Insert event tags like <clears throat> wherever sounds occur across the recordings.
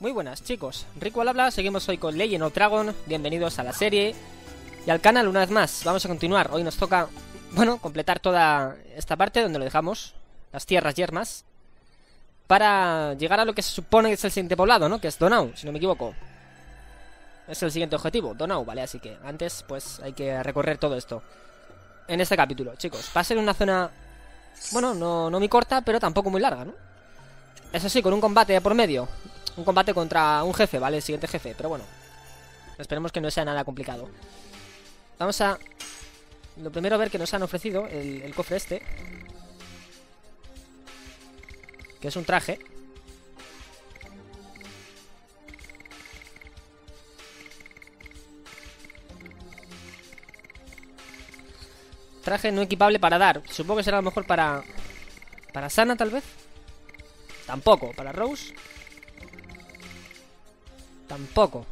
Muy buenas chicos, Rico al habla, seguimos hoy con Legend of Dragon, bienvenidos a la serie y al canal una vez más, vamos a continuar, hoy nos toca, bueno, completar toda esta parte donde lo dejamos, las tierras yermas, para llegar a lo que se supone que es el siguiente poblado, ¿no? Que es Donau, si no me equivoco. Es el siguiente objetivo, Donau, ¿vale? Así que antes, pues, hay que recorrer todo esto. En este capítulo, chicos. Va a ser una zona, bueno, no, no muy corta, pero tampoco muy larga, ¿no? Eso sí, con un combate por medio. Un combate contra un jefe, ¿vale? El siguiente jefe, pero bueno. Esperemos que no sea nada complicado. Vamos a... Lo primero a ver que nos han ofrecido el, el cofre este. Que es un traje. Traje no equipable para dar. Supongo que será a lo mejor para... Para Sana, tal vez. Tampoco. Para Rose. Tampoco.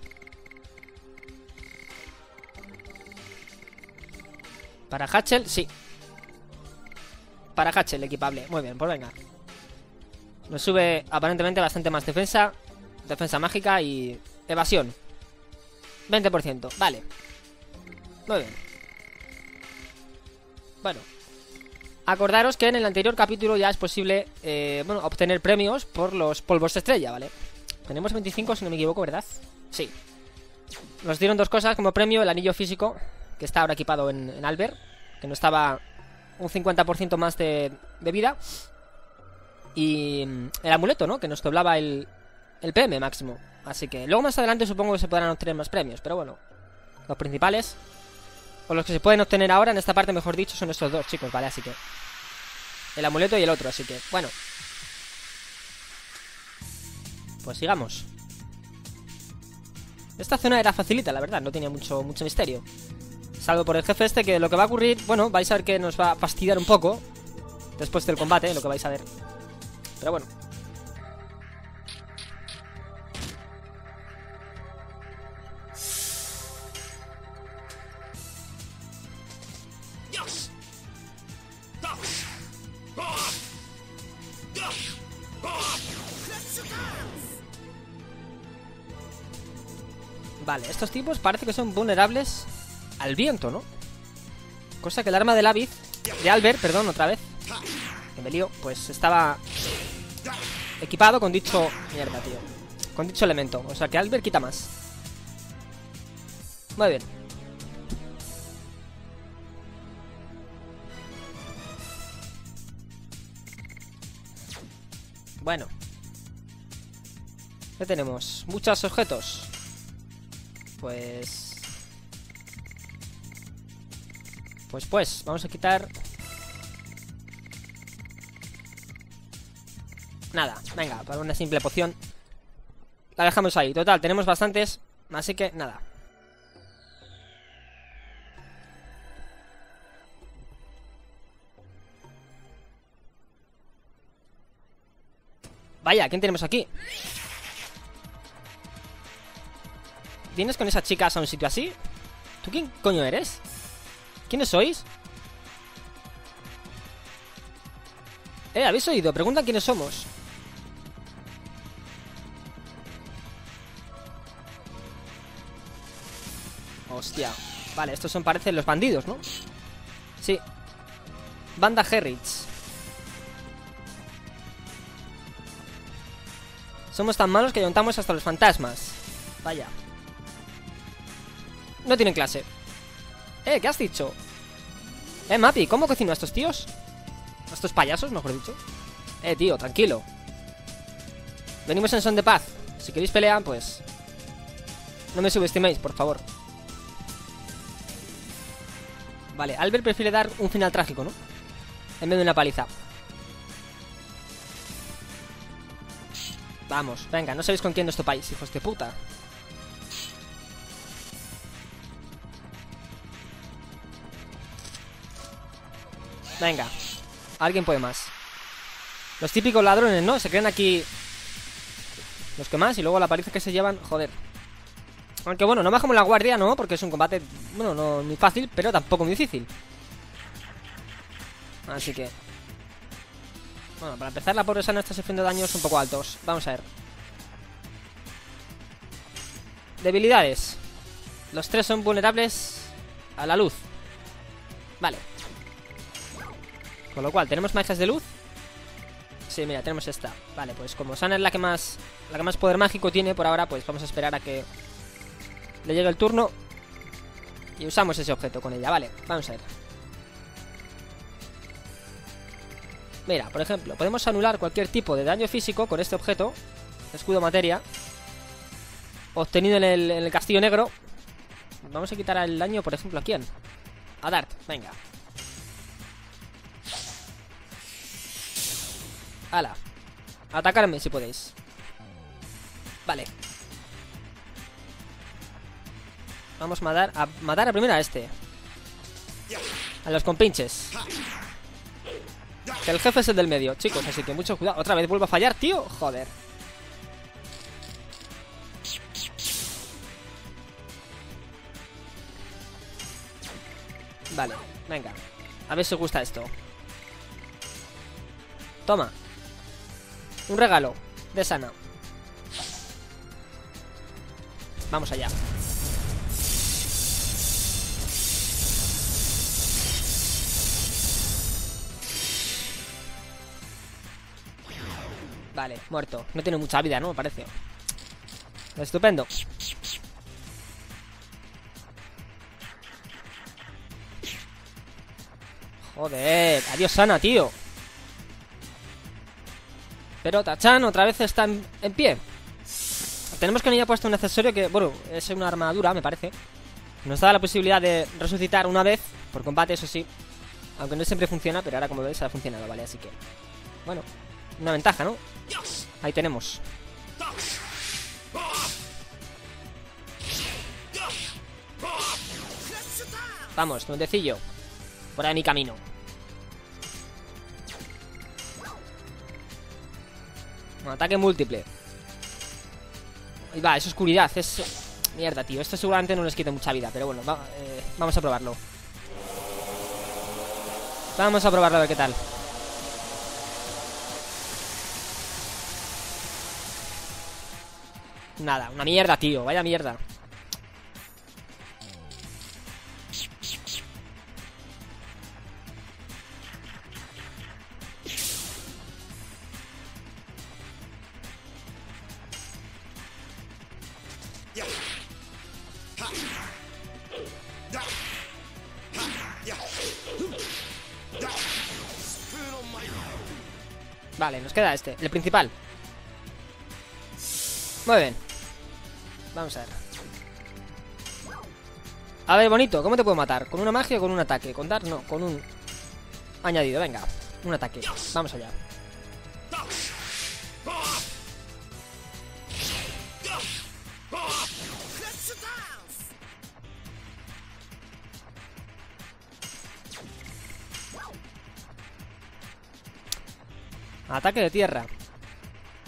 Para Hatchel, sí. Para Hatchel, equipable. Muy bien, pues venga. Nos sube aparentemente bastante más defensa. Defensa mágica y evasión. 20%, vale. Muy bien. Bueno. Acordaros que en el anterior capítulo ya es posible eh, bueno, obtener premios por los polvos estrella, ¿vale? Tenemos 25 si no me equivoco, ¿verdad? Sí. Nos dieron dos cosas como premio, el anillo físico, que está ahora equipado en, en Albert, que no estaba un 50% más de, de vida. Y el amuleto, ¿no? Que nos doblaba el, el PM máximo. Así que luego más adelante supongo que se podrán obtener más premios. Pero bueno, los principales, o los que se pueden obtener ahora, en esta parte mejor dicho, son estos dos, chicos, ¿vale? Así que... El amuleto y el otro, así que... Bueno. Pues sigamos. Esta zona era facilita, la verdad, no tenía mucho, mucho misterio. Salvo por el jefe este, que lo que va a ocurrir, bueno, vais a ver que nos va a fastidiar un poco. Después del combate, lo que vais a ver. Pero bueno. Vale, estos tipos parece que son vulnerables al viento, ¿no? Cosa que el arma de Lavid, de Albert, perdón, otra vez, que me lío, pues estaba equipado con dicho... Mierda, tío. Con dicho elemento. O sea que Albert quita más. Muy bien. Bueno. ¿Qué tenemos? Muchos objetos. Pues... Pues pues, vamos a quitar... Nada, venga, para una simple poción. La dejamos ahí, total, tenemos bastantes Así que nada. Vaya, ¿quién tenemos aquí? ¿Vienes con esas chicas a un sitio así? ¿Tú quién coño eres? ¿Quiénes sois? Eh, ¿habéis oído? Preguntan quiénes somos Hostia Vale, estos son, parecen los bandidos, ¿no? Sí Banda Herrich Somos tan malos que ayuntamos hasta los fantasmas Vaya No tienen clase. Eh, ¿qué has dicho? Eh, Mapi, ¿cómo cocino a estos tíos? A estos payasos, mejor dicho Eh, tío, tranquilo. Venimos en son de paz. Si queréis pelear, pues No me subestiméis, por favor. Vale, Albert prefiere dar un final trágico, ¿no? En vez de una paliza. Vamos, venga, no sabéis con quién nos topáis, hijos de puta Venga, alguien puede más Los típicos ladrones, ¿no? Se creen aquí Los que más y luego la paliza que se llevan, joder aunque bueno, no bajamos la guardia, ¿no? Porque es un combate, bueno, no muy fácil, pero tampoco muy difícil. Así que... Bueno, para empezar la pobreza no está sufriendo daños un poco altos. Vamos a ver. Debilidades. Los tres son vulnerables a la luz. Vale. Con lo cual, ¿tenemos magias de luz? Sí, mira, tenemos esta. Vale, pues como Sana es la que más la que más poder mágico tiene por ahora, pues vamos a esperar a que le llegue el turno y usamos ese objeto con ella. Vale, vamos a ver. Mira, por ejemplo, podemos anular cualquier tipo de daño físico con este objeto, escudo materia, obtenido en el, en el castillo negro. Vamos a quitar el daño, por ejemplo, ¿a quién? A Dart, venga. Hala. Atacarme si podéis. Vale. Vamos a matar a, matar a primero a este. A los compinches. Que el jefe es el del medio, chicos, así que mucho cuidado. Otra vez vuelvo a fallar, tío. Joder. Vale, venga. A ver si os gusta esto. Toma. Un regalo de Sana. Vamos allá. Vale, muerto. No tiene mucha vida, ¿no? Me parece. Estupendo. Joder, adiós Sana, tío. Pero Tachan otra vez está en, pie. Tenemos que no haya puesto un accesorio que, bueno, es una armadura, me parece. Nos da la posibilidad de resucitar una vez por combate, eso sí. Aunque no siempre funciona, pero ahora como veis ha funcionado, ¿vale? Así que, bueno, una ventaja, ¿no? Ahí tenemos. Vamos, duendecillo. Por ahí mi camino. Ataque múltiple. Ahí va, es oscuridad, es... Mierda, tío, esto seguramente no les quite mucha vida Pero bueno, eh, vamos a probarlo. Vamos a probarlo a ver qué tal. Nada, una mierda, tío, vaya mierda Vale, nos queda este, el principal Muy bien Vamos a ver A ver, bonito, ¿cómo te puedo matar? ¿Con una magia o con un ataque? ¿Con dar? No, con un añadido, venga Un ataque, vamos allá Ataque de tierra.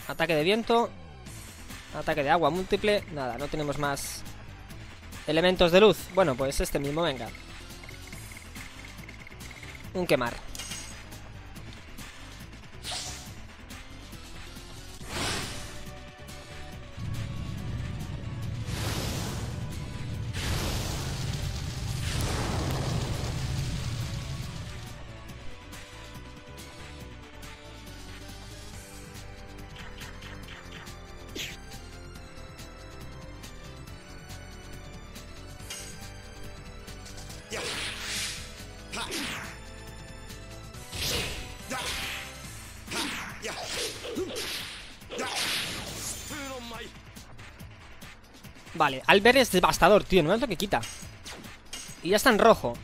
Ataque de viento. Ataque de agua múltiple. Nada, no tenemos más Elementos de luz. Bueno, pues este mismo, venga. Un quemar Vale, Albert es devastador, tío, no es lo que quita. Y ya está en rojo.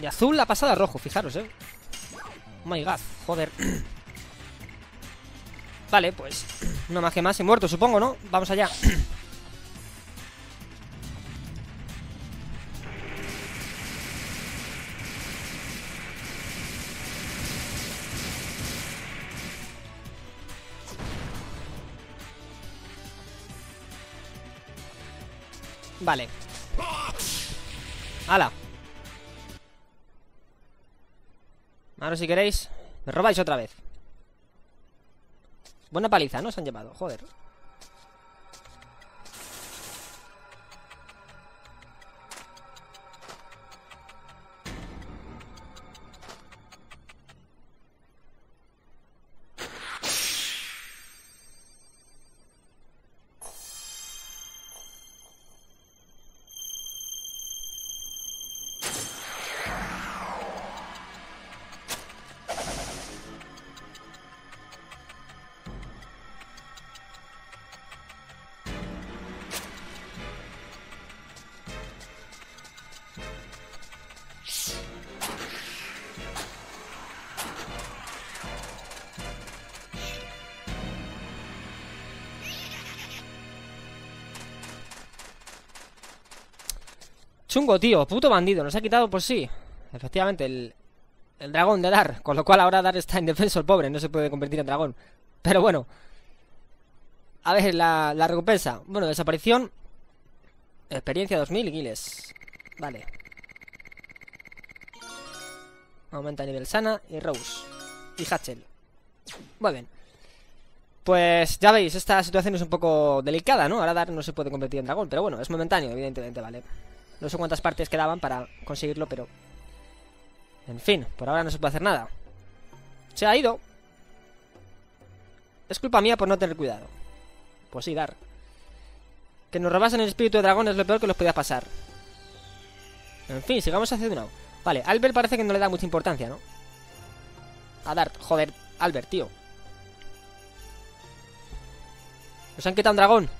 Y azul la pasada a rojo, fijaros, eh. Oh my god, joder. <clears throat> Vale, pues <clears throat> Una magia más. Y muerto, supongo, ¿no? Vamos allá <clears throat> Vale ¡Hala! Ahora si queréis Me robáis otra vez Buena paliza, ¿no? Se han llevado, joder Chungo, tío. Puto bandido. Nos ha quitado, pues sí. Efectivamente, el, el dragón de Dar. Con lo cual ahora Dar está indefenso, el pobre. No se puede convertir en dragón. Pero bueno. A ver, la, la recompensa. Bueno, desaparición. Experiencia 2000 guiles. Vale. Aumenta nivel Sana y Rose. Y Hatchel. Muy bien. Pues ya veis, esta situación es un poco delicada, ¿no? Ahora Dar no se puede convertir en dragón, pero bueno, es momentáneo, evidentemente, ¿vale? No sé cuántas partes quedaban para conseguirlo, pero... En fin, por ahora no se puede hacer nada. Se ha ido. Es culpa mía por no tener cuidado. Pues sí, Dar. Que nos robasen el espíritu de dragón es lo peor que nos podía pasar. En fin, sigamos hacia lado Vale, Albert parece que no le da mucha importancia, ¿no? A Dart, joder, Albert, tío. Nos han quitado un dragón.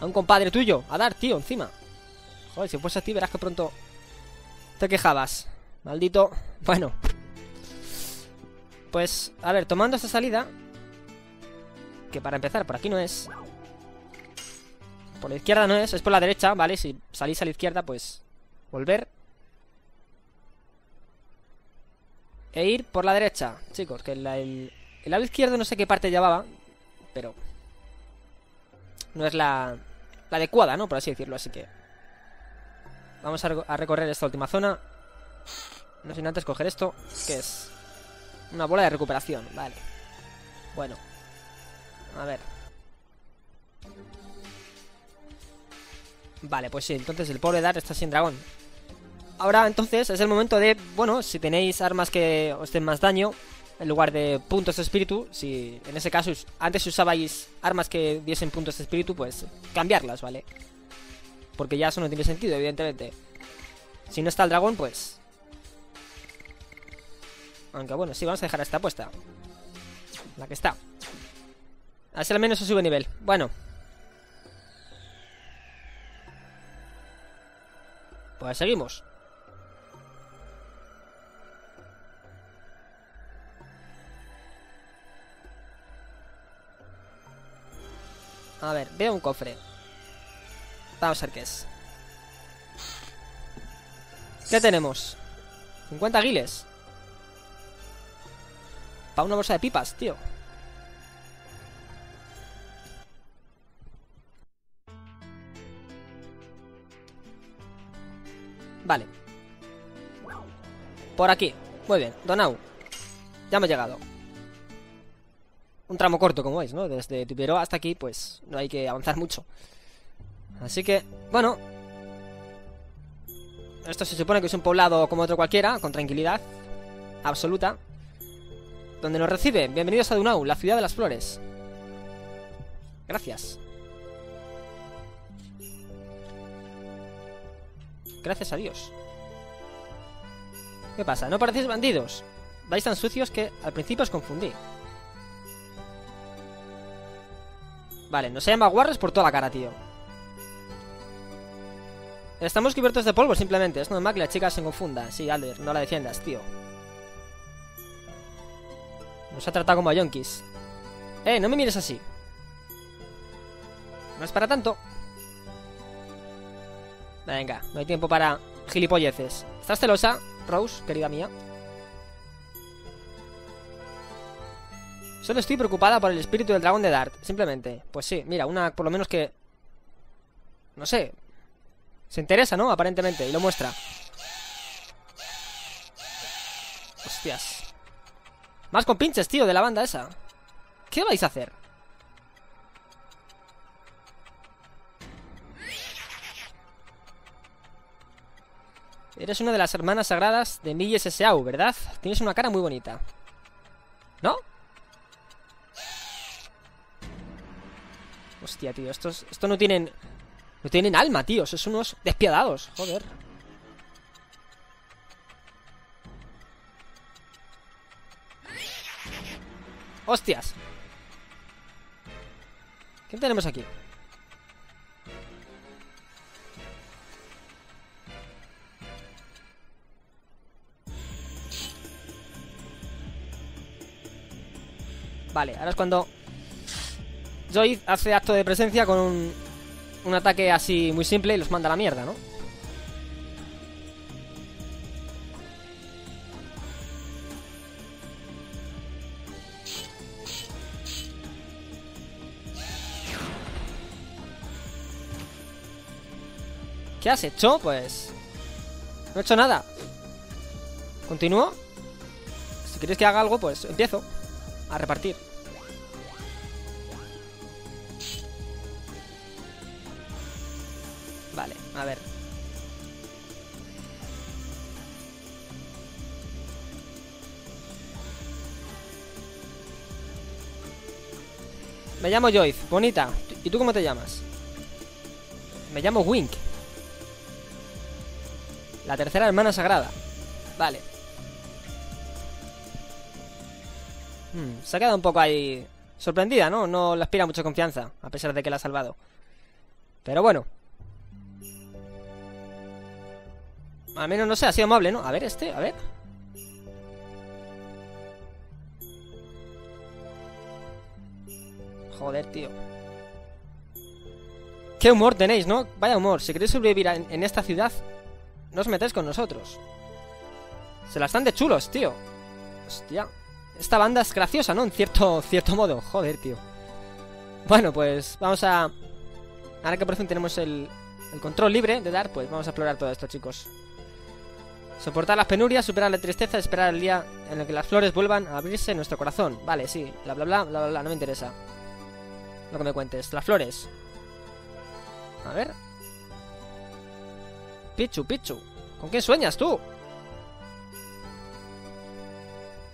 A un compadre tuyo. A Dart, tío, encima. Joder, si fuese a ti verás que pronto te quejabas. Maldito. Bueno. Pues, a ver, tomando esta salida. Que para empezar, por aquí no es. Por la izquierda no es, es por la derecha, ¿vale? Si salís a la izquierda, pues... Volver. E ir por la derecha. Chicos, que el, el lado izquierdo no sé qué parte llevaba. Pero... No es la... La adecuada, ¿no? Por así decirlo, así que... Vamos a, recorrer esta última zona. No sin antes coger esto, que es una bola de recuperación. Vale. Bueno. A ver. Vale, pues sí, entonces el pobre Dar está sin dragón. Ahora, entonces, es el momento de, bueno, si tenéis armas que os den más daño, en lugar de puntos de espíritu, si en ese caso antes usabais armas que diesen puntos de espíritu, pues cambiarlas, ¿vale? Porque ya eso no tiene sentido, evidentemente. Si no está el dragón, pues... Aunque bueno, sí, vamos a dejar esta puesta. La que está. Así al menos se sube nivel. Bueno. Pues seguimos. A ver, veo un cofre. A ver qué es. ¿Qué tenemos? 50 guiles. Para una bolsa de pipas, tío. Vale. Por aquí. Muy bien. Donau. Ya hemos llegado. Un tramo corto, como veis, ¿no? Desde Tupero hasta aquí, pues no hay que avanzar <laughs> mucho. Así que, bueno. Esto se supone que es un poblado como otro cualquiera, con tranquilidad absoluta. Donde nos recibe. Bienvenidos a Dunau, la ciudad de las flores. Gracias. Gracias a Dios. ¿Qué pasa? ¿No parecéis bandidos? Vais tan sucios que al principio os confundí. Vale, nos se llama guarres por toda la cara, tío. Estamos cubiertos de polvo, simplemente. Es normal que la chica se confunda. Sí, Alder, no la defiendas, tío. Nos ha tratado como a yonkis. Eh, no me mires así. No es para tanto. Venga, no hay tiempo para gilipolleces. ¿Estás celosa, Rose, querida mía? Solo estoy preocupada por el espíritu del dragón de Dart, simplemente. Pues sí, mira, una por lo menos que... No sé, se interesa, ¿no? Aparentemente, y lo muestra. Hostias. Más con pinches, tío, de la banda esa. ¿Qué vais a hacer? Eres una de las hermanas sagradas de Milles S.A.U., ¿verdad? Tienes una cara muy bonita. ¿No? Hostia, tío, estos, esto no tienen no tienen alma, tíos. Son unos despiadados. Joder. ¡Hostias! ¿Qué tenemos aquí? Vale, ahora es cuando Joy hace acto de presencia con un un ataque así muy simple y los manda a la mierda, ¿no? ¿Qué has hecho? Pues... No he hecho nada ¿Continúo? Si quieres que haga algo, pues empiezo A repartir Me llamo Joyce, bonita. ¿Y tú cómo te llamas? Me llamo Wink. La tercera hermana sagrada. Vale. Hmm, se ha quedado un poco ahí sorprendida, ¿no? No le aspira mucha confianza, a pesar de que la ha salvado. Pero bueno. Al menos, no sé, ha sido amable, ¿no? A ver, este, a ver. Joder, tío. ¿Qué humor tenéis, no? Vaya humor. Si queréis sobrevivir en, esta ciudad, no os metéis con nosotros. Se la están de chulos, tío. Hostia. Esta banda es graciosa, ¿no? En cierto, <laughs> cierto modo. Joder, tío. Bueno, pues vamos a... Ahora que por fin tenemos el, control libre de dar, pues vamos a explorar todo esto, chicos. Soportar las penurias, superar la tristeza, esperar el día en el que las flores vuelvan a abrirse en nuestro corazón. Vale, sí, bla bla, bla bla, bla no me interesa. Lo que me cuentes. Las flores. A ver. Pichu, Pichu. ¿Con qué sueñas tú?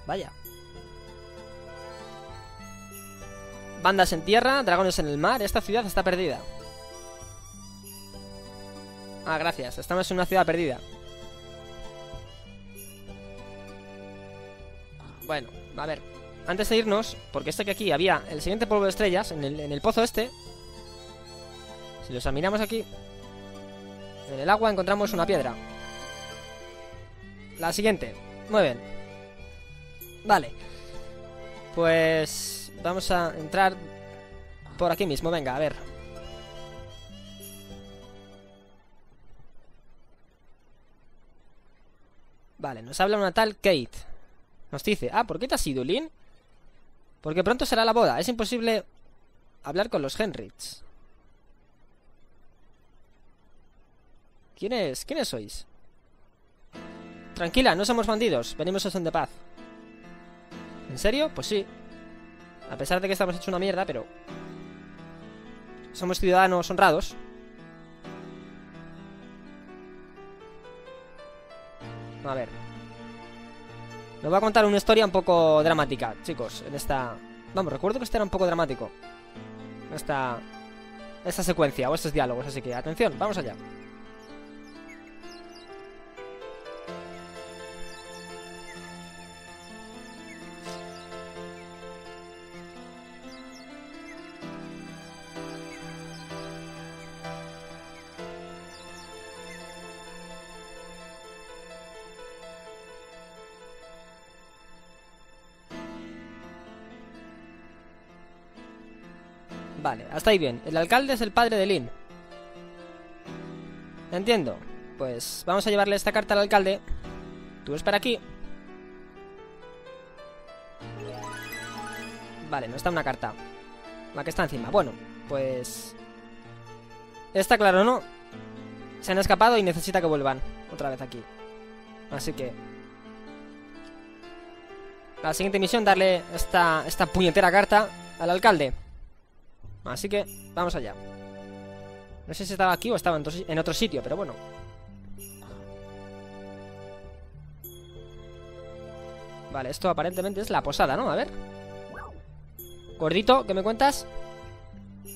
Vaya. Bandas en tierra, dragones en el mar. Esta ciudad está perdida. Ah, gracias. Estamos en una ciudad perdida. Bueno, a ver. Antes de irnos, porque este que aquí había el siguiente polvo de estrellas, en el, pozo este. Si lo examinamos aquí, en el agua encontramos una piedra. La siguiente. Muy bien. Vale. Pues vamos a entrar por aquí mismo. Venga, a ver. Vale, nos habla una tal Kate. Nos dice, ah, ¿por qué te has ido, Lynn? Porque pronto será la boda. Es imposible hablar con los Henrys. ¿Quiénes? ¿Quiénes sois? Tranquila, no somos bandidos. Venimos a son de paz. ¿En serio? Pues sí. A pesar de que estamos hecho una mierda, pero... Somos ciudadanos honrados. A ver. Nos va a contar una historia un poco dramática, chicos, en esta... Vamos, recuerdo que este era un poco dramático. Esta... Esta secuencia o estos diálogos, así que atención, vamos allá. Hasta ahí bien. El alcalde es el padre de Lynn. Entiendo. Pues vamos a llevarle esta carta al alcalde. Tú espera aquí. Vale, no está una carta. La que está encima. Bueno, pues... Está claro, ¿no? Se han escapado y necesita que vuelvan otra vez aquí. Así que... La siguiente misión, darle esta, esta puñetera carta al alcalde. Así que, vamos allá. No sé si estaba aquí o estaba en, otro sitio, pero bueno. Vale, esto aparentemente es la posada, ¿no? A ver. Gordito, ¿qué me cuentas?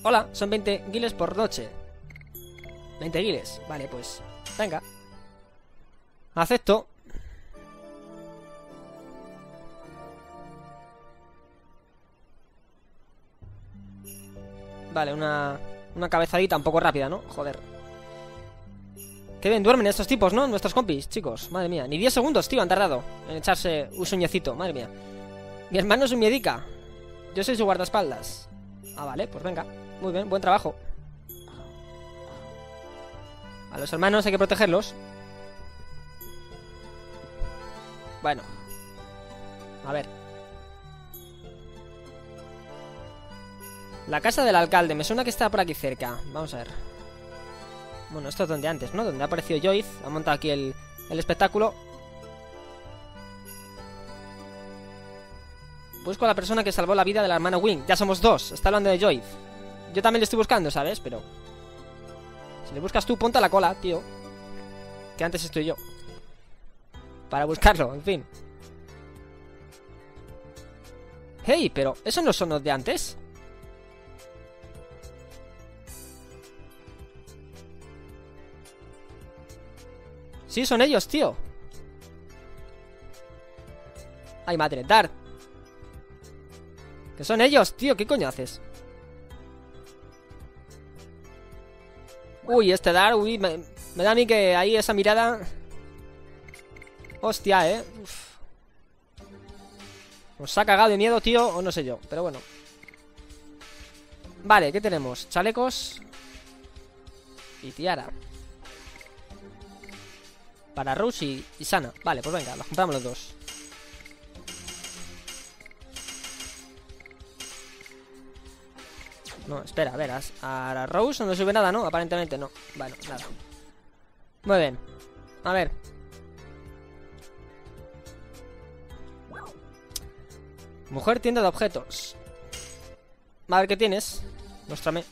Hola, son 20 guiles por noche. 20 guiles. Vale, pues... Venga. Acepto. Vale, una, una cabezadita un poco rápida, ¿no? Joder. Qué bien duermen estos tipos, ¿no? Nuestros compis, chicos. Madre mía. Ni 10 segundos, tío, han tardado en echarse un sueñecito. Madre mía. Mi hermano es un miedica. Yo soy su guardaespaldas. Ah, vale, pues venga. Muy bien, buen trabajo. A los hermanos hay que protegerlos. Bueno. A ver. La casa del alcalde, me suena que está por aquí cerca. Vamos a ver. Bueno, esto es donde antes, ¿no? Donde ha aparecido Joyce. Ha montado aquí el, el espectáculo. Busco a la persona que salvó la vida de la hermana Wing. Ya somos dos. Está hablando de Joyce. Yo también le estoy buscando, ¿sabes? Pero... Si le buscas tú, ponte a la cola, tío. Que antes estoy yo. Para buscarlo, en fin. Hey, pero ¿esos no son los de antes? Sí, son ellos, tío. Ay, madre, Dart. Que son ellos, tío. ¿Qué coño haces? Uy, este Dart, uy, me, da a mí que ahí esa mirada... Hostia, eh. Uf. Nos ha cagado de miedo, tío, o no sé yo. Pero bueno. Vale, ¿qué tenemos? Chalecos. Y tiara. Para Rose y, Sana. Vale, pues venga, los compramos los dos. No, espera, a ver, a, Rose no sube nada, ¿no? Aparentemente no. Bueno, nada. Muy bien. A ver. Mujer tienda de objetos. A ver qué tienes. Muéstrame.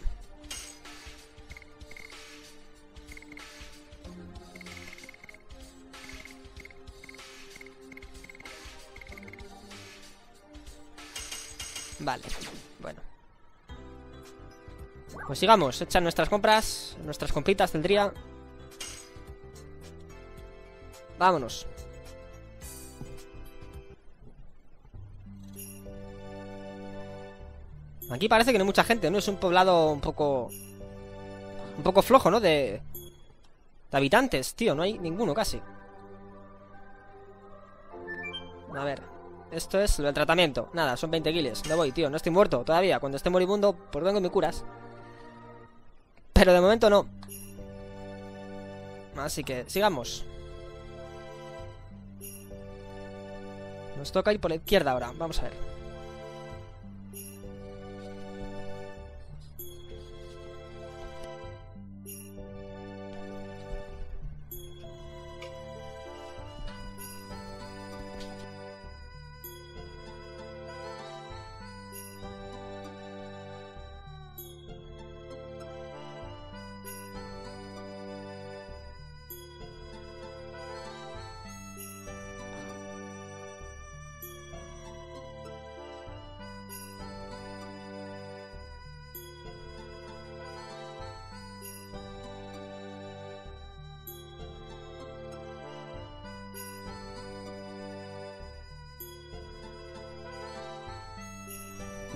Vale, bueno Pues sigamos, echan nuestras compras Nuestras compritas del día Vámonos Aquí parece que no hay mucha gente, ¿no? Es un poblado un poco... Un poco flojo, ¿no? De... De habitantes, tío, no hay ninguno casi esto es el tratamiento. Nada, son 20 kilos. Me voy, tío. No estoy muerto todavía. Cuando esté moribundo, pues vengo y me curas. Pero de momento no. Así que, sigamos. Nos toca ir por la izquierda ahora. Vamos a ver.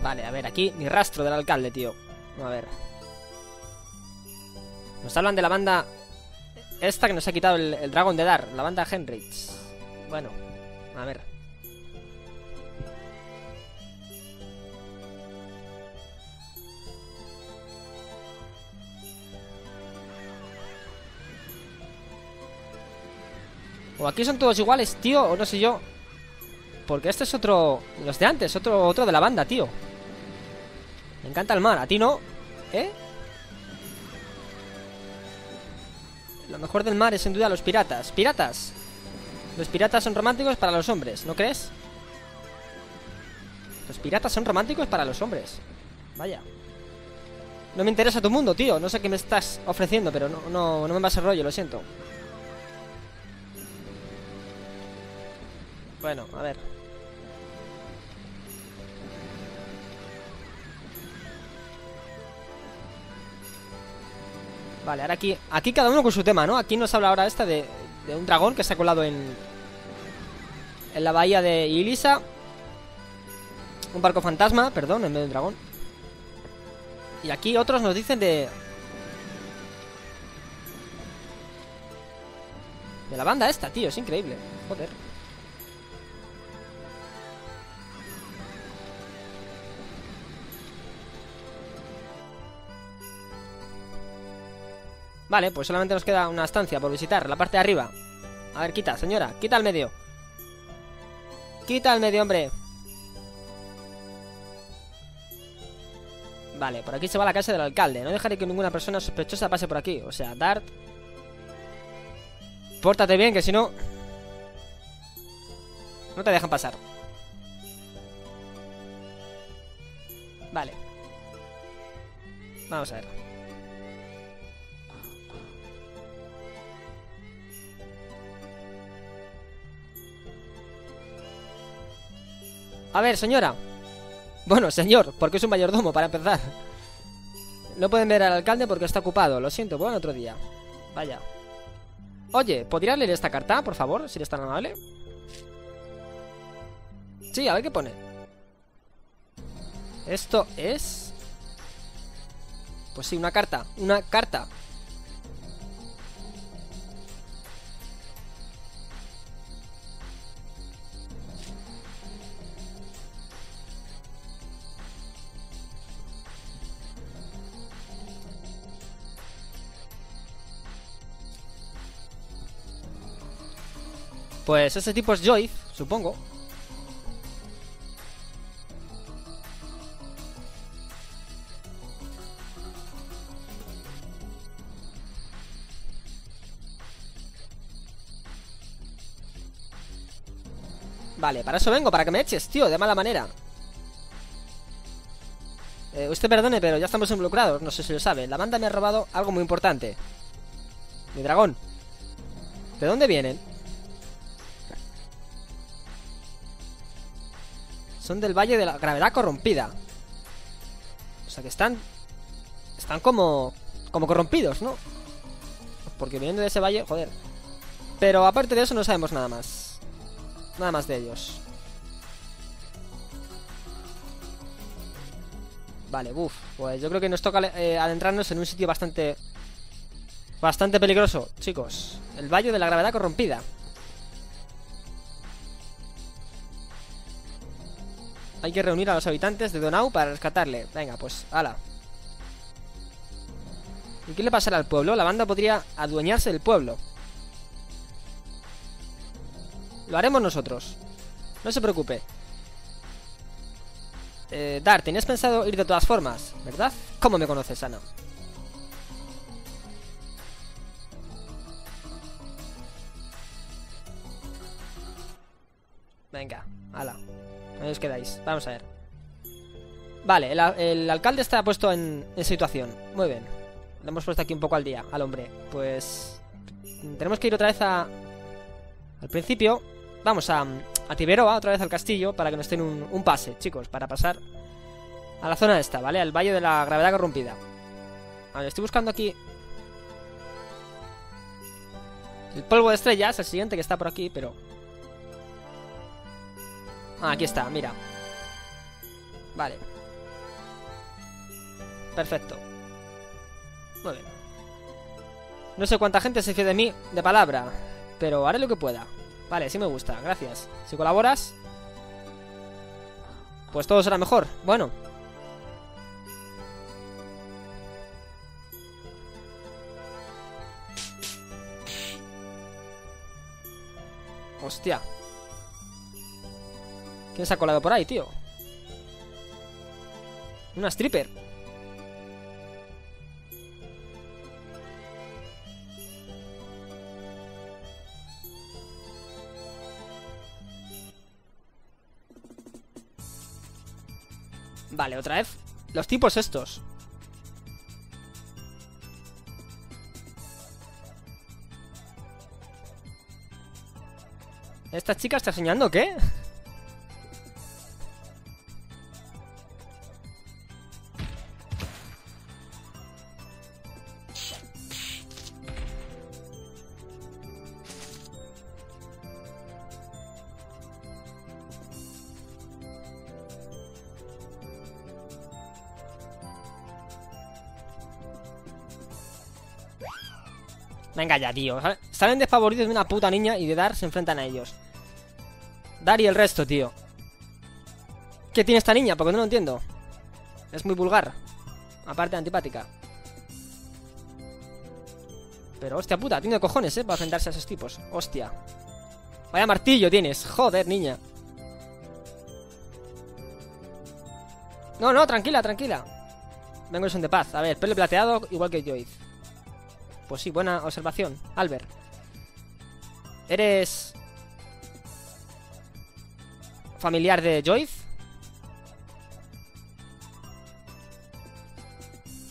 Vale, a ver, aquí ni rastro del alcalde, tío. A ver. Nos hablan de la banda... Esta que nos ha quitado el, dragón de Dar. La banda Henrich. Bueno, a ver. O aquí son todos iguales, tío, o no sé yo. Porque este es otro... Los de antes, otro, otro de la banda, tío. Encanta el mar, ¿a ti no? ¿Eh? Lo mejor del mar es sin duda los piratas. ¡Piratas! Los piratas son románticos para los hombres, ¿no crees? Los piratas son románticos para los hombres. Vaya. No me interesa tu mundo, tío. No sé qué me estás ofreciendo, pero no, no, no me vas a rollo, lo siento. Bueno, a ver. Vale, ahora aquí Aquí cada uno con su tema, ¿no? Aquí nos habla ahora esta de, de un dragón que se ha colado en En la bahía de Ilisa. Un barco fantasma, perdón, en vez de un dragón. Y aquí otros nos dicen de... De la banda esta, tío, es increíble. Joder Vale, pues solamente nos queda una estancia por visitar, la parte de arriba. A ver, quita, señora, quita el medio. Quita el medio, hombre. Vale, por aquí se va la casa del alcalde. No dejaré que ninguna persona sospechosa pase por aquí. O sea, Dart... Pórtate bien, que si no... No te dejan pasar. Vale. Vamos a ver. A ver, señora. Bueno, señor, porque es un mayordomo, para empezar. No pueden ver al alcalde porque está ocupado. Lo siento, bueno, otro día. Vaya. Oye, ¿podría leer esta carta, por favor? Si eres tan amable. Sí, a ver qué pone. Esto es... Pues sí, una carta. Una carta. Pues ese tipo es Joy, supongo. Vale, para eso vengo, para que me eches, tío, de mala manera. Eh, usted perdone, pero ya estamos involucrados, no sé si lo sabe. La banda me ha robado algo muy importante. Mi dragón. ¿De dónde vienen? Son del Valle de la Gravedad Corrompida. O sea que están... Están como... Como corrompidos, ¿no? Porque viniendo de ese valle, joder. Pero aparte de eso no sabemos nada más. Nada más de ellos. Vale, uff. Pues yo creo que nos toca eh, adentrarnos en un sitio bastante... Bastante peligroso, chicos. El Valle de la Gravedad Corrompida. Hay que reunir a los habitantes de Donau para rescatarle. Venga, pues, ala. ¿Y qué le pasará al pueblo? La banda podría adueñarse del pueblo. Lo haremos nosotros. No se preocupe. Eh, Dar, tenías pensado ir de todas formas, ¿verdad? ¿Cómo me conoces, Ana? Venga, ala. Ahí os quedáis. Vamos a ver. Vale, el, alcalde está puesto en, situación. Muy bien. Le hemos puesto aquí un poco al día, al hombre. Pues... Tenemos que ir otra vez a... Al principio. Vamos a, a Tiberoa, otra vez al castillo, para que nos den un, un pase, chicos. Para pasar a la zona esta, ¿vale? Al Valle de la Gravedad Corrompida. Vale, estoy buscando aquí... El polvo de estrellas, el siguiente que está por aquí, pero... Ah, aquí está, mira. Vale. Perfecto. Muy bien. No sé cuánta gente se fíe de mí de palabra, pero haré lo que pueda. Vale, sí me gusta, gracias. Si colaboras, pues todo será mejor. Bueno. Hostia. ¿Quién se ha colado por ahí, tío? Una stripper. Vale, otra vez. Los tipos estos. ¿Esta chica está soñando qué? Venga ya, tío. Salen desfavoridos de una puta niña y de Dar se enfrentan a ellos. Dar y el resto, tío. ¿Qué tiene esta niña? Porque no lo entiendo. Es muy vulgar. Aparte antipática. Pero hostia puta, tiene cojones, eh, para enfrentarse a esos tipos. Hostia. Vaya martillo tienes. Joder, niña. No, no, tranquila, tranquila. Vengo en son de paz. A ver, pelo plateado, igual que Joyce. Pues sí, buena observación. Albert. ¿Eres... familiar de Joyce?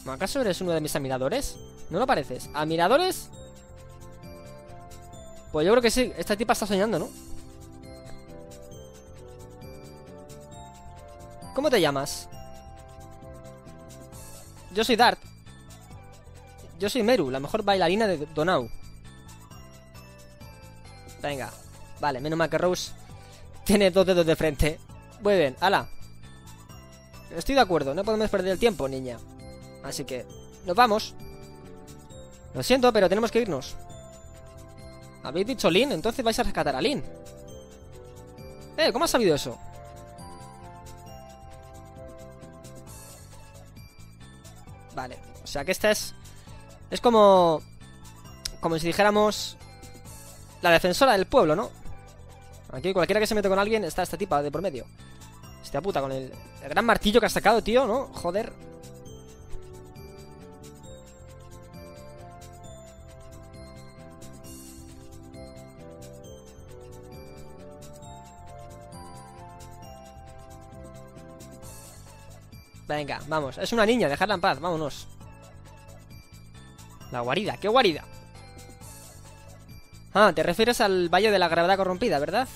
¿Acaso eres uno de mis admiradores? ¿No lo pareces? ¿Admiradores? Pues yo creo que sí. Esta tipa está soñando, ¿no? ¿Cómo te llamas? Yo soy Dart. Yo soy Meru, la mejor bailarina de Donau. Venga. Vale, menos mal que Rose tiene dos dedos de frente. Muy bien, ala. Estoy de acuerdo, no podemos perder el tiempo, niña. Así que, nos vamos. Lo siento, pero tenemos que irnos. ¿Habéis dicho Lin? Entonces vais a rescatar a Lin. Eh, ¿cómo has sabido eso? Vale, o sea que esta es... Es como... Como si dijéramos... La defensora del pueblo, ¿no? Aquí cualquiera que se mete con alguien está esta tipa de por medio. Esta puta con el, el gran martillo que has sacado, tío, ¿no? Joder. Venga, vamos. Es una niña, dejarla en paz, vámonos. La guarida, ¿qué guarida? Ah, te refieres al Valle de la Gravedad Corrompida, ¿verdad?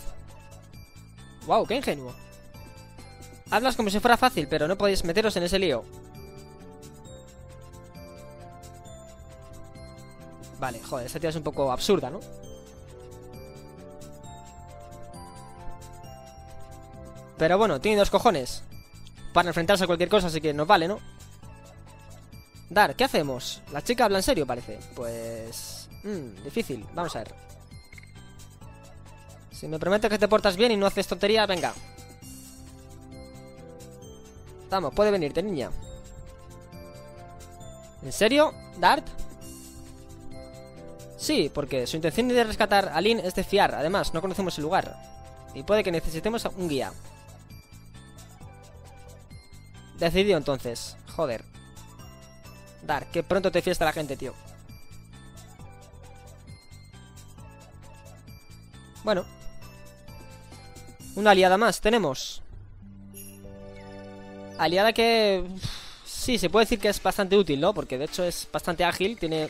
Wow, qué ingenuo. Hablas como si fuera fácil, pero no podéis meteros en ese lío. Vale, joder, esta tía es un poco absurda, ¿no? Pero bueno, tiene dos cojones para enfrentarse a cualquier cosa, así que nos vale, ¿no? Dar, ¿qué hacemos? La chica habla en serio, parece. Pues... Mmm, difícil. Vamos a ver. Si me prometes que te portas bien y no haces tontería, venga. Vamos, puede venirte, niña. ¿En serio? ¿Dart? Sí, porque su intención de rescatar a Lynn es de fiar. Además, no conocemos el lugar. Y puede que necesitemos un guía. Decidido entonces. Joder. Dar, que pronto te fiesta la gente, tío. Bueno. Una aliada más, tenemos. Aliada que... Sí, se puede decir que es bastante útil, ¿no? Porque de hecho es bastante ágil, tiene...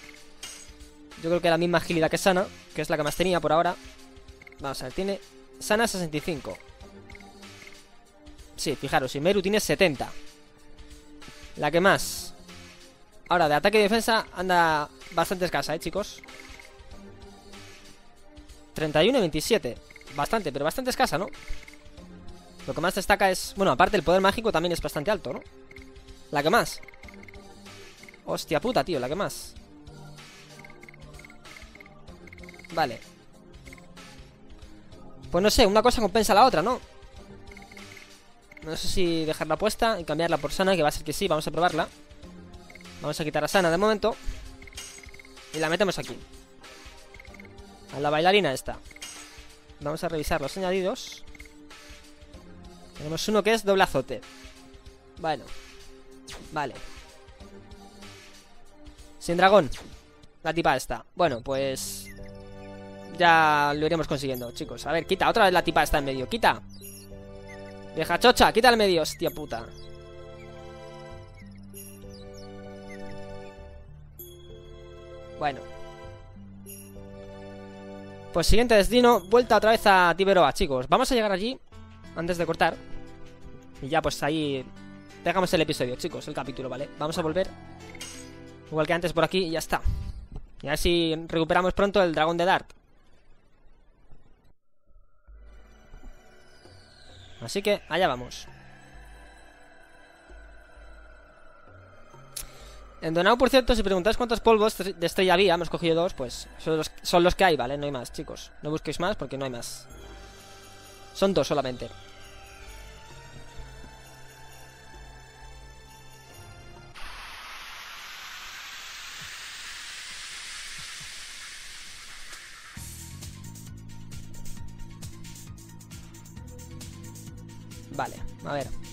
Yo creo que la misma agilidad que Sana, que es la que más tenía por ahora. Vamos a ver, tiene... Sana 65. Sí, fijaros, y Meru tiene 70. La que más. Ahora, de ataque y defensa anda bastante escasa, ¿eh, chicos? 31 y 27. Bastante, pero bastante escasa, ¿no? Lo que más destaca es... Bueno, aparte el poder mágico también es bastante alto, ¿no? La que más. Hostia puta, tío, la que más. Vale. Pues no sé, una cosa compensa la otra, ¿no? No sé si dejarla puesta y cambiarla por Sana, que va a ser que sí, vamos a probarla. Vamos a quitar a Sana de momento. Y la metemos aquí. A la bailarina esta. Vamos a revisar los añadidos. Tenemos uno que es doble azote. Bueno. Vale. Sin dragón. La tipa esta. Bueno, pues... Ya lo iremos consiguiendo, chicos. A ver, quita. Otra vez la tipa esta en medio. Quita. Deja chocha, quita el medio, hostia puta. Bueno. Pues siguiente destino, vuelta otra vez a Tiberoa, chicos. Vamos a llegar allí antes de cortar. Y ya pues ahí dejamos el episodio, chicos, el capítulo, ¿vale? Vamos a volver igual que antes por aquí y ya está. Y a ver si recuperamos pronto el dragón de Dart. Así que allá vamos. En Donau, por cierto, si preguntáis cuántos polvos de estrella había, hemos cogido dos, pues son los, son los que hay, ¿vale? No hay más, chicos. No busquéis más porque no hay más. Son dos solamente. Vale, a ver.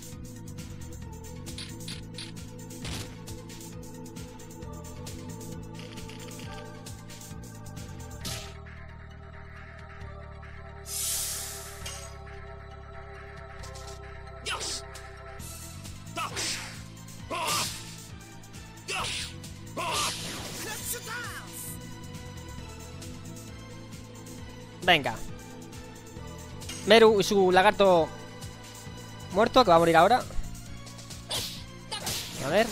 Venga. Meru y su lagarto muerto, que va a morir ahora. A ver.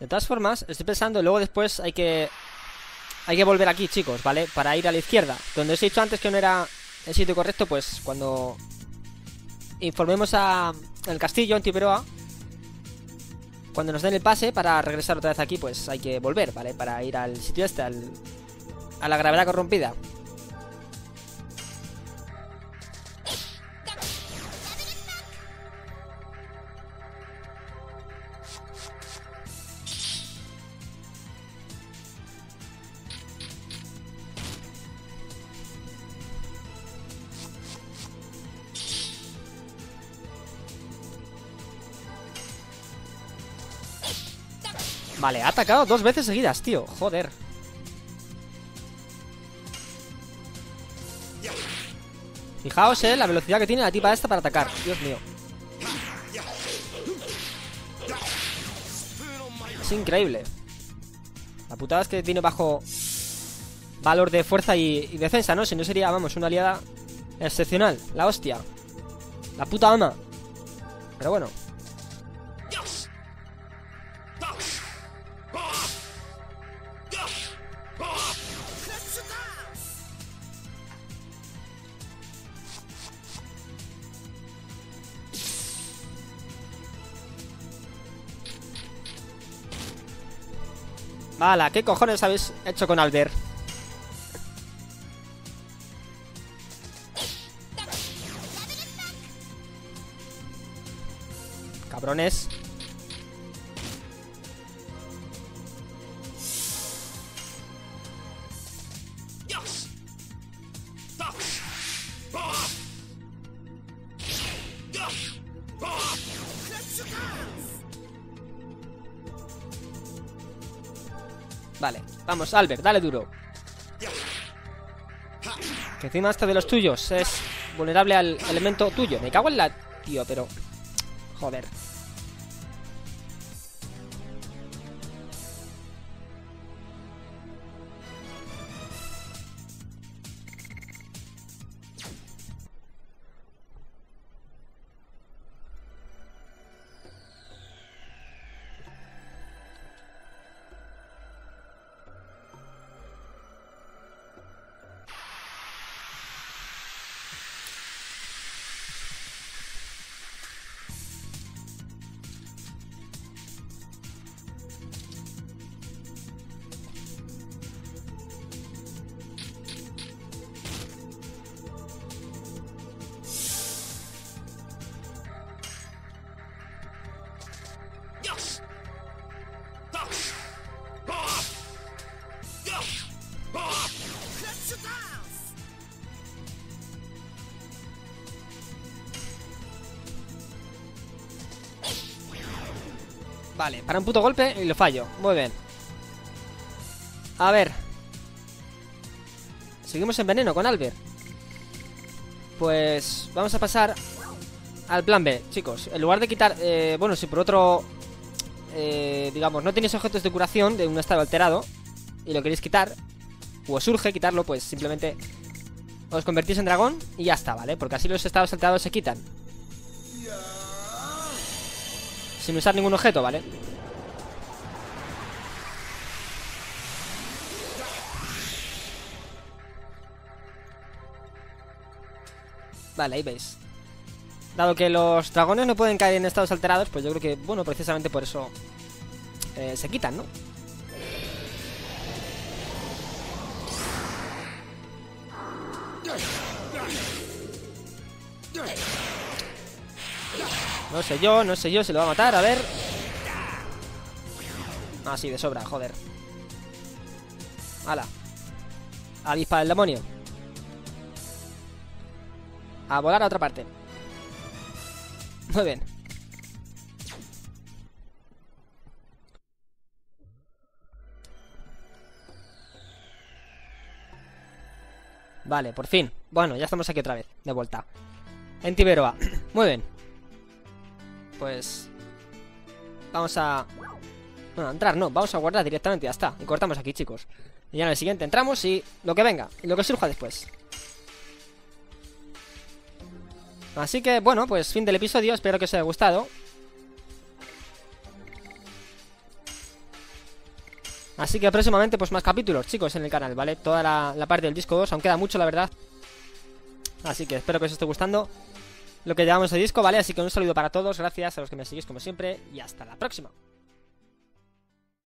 De todas formas, estoy pensando, luego después hay que... Hay que volver aquí, chicos, ¿vale? Para ir a la izquierda. Donde os he dicho antes que no era el sitio correcto, pues cuando informemos a el castillo Antiberoa, cuando nos den el pase para regresar otra vez aquí, pues hay que volver, ¿vale? Para ir al sitio este, al, a la gravedad corrompida. Vale, ha atacado dos veces seguidas, tío. Joder. Fijaos, eh, la velocidad que tiene la tipa esta para atacar. Dios mío. Es increíble. La putada es que tiene bajo valor de fuerza y, defensa, ¿no? Si no sería, vamos, una aliada excepcional. La hostia. La puta ama. Pero bueno. Hala, ¿qué cojones habéis hecho con Albert? Cabrones. Albert, dale duro. Que encima este de los tuyos es vulnerable al elemento tuyo. Me cago en la... Tío, pero... Joder. Vale, para un puto golpe y lo fallo. Muy bien. A ver. Seguimos en veneno con Albert. Pues vamos a pasar al plan B, chicos. En lugar de quitar... Eh, bueno, si por otro... Eh, digamos, no tenéis objetos de curación de un estado alterado y lo queréis quitar, o os surge quitarlo, pues simplemente os convertís en dragón y ya está, ¿vale? Porque así los estados alterados se quitan. Sin usar ningún objeto, ¿vale? Vale, ahí veis Dado que los dragones no pueden caer en estados alterados Pues yo creo que, bueno, precisamente por eso eh, Se quitan, ¿no? No sé yo, no sé yo si lo va a matar, a ver. Ah, sí, de sobra, joder. Hala. Avispa el demonio. A volar a otra parte. Muy bien. Vale, por fin. Bueno, ya estamos aquí otra vez, de vuelta. En Tiberoa. Muy bien. Pues... Vamos a... Bueno, entrar no, vamos a guardar directamente ya está. Y cortamos aquí, chicos. Y ya en el siguiente entramos y lo que venga. Lo que surja después. Así que, bueno, pues fin del episodio. Espero que os haya gustado. Así que próximamente, pues más capítulos, chicos, en el canal, ¿vale? Toda la, parte del disco 2, aunque queda mucho, la verdad. Así que espero que os esté gustando lo que llevamos de disco, ¿vale? Así que un saludo para todos, gracias a los que me seguís como siempre y hasta la próxima.